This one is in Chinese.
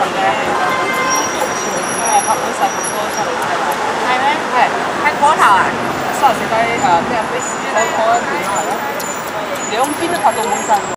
系嘅，拍多出嚟睇咯。系咧，喺嗰头啊，卅啊四，低诶，啊，飞，嗰个点啊。系咯，两边都拍到好震。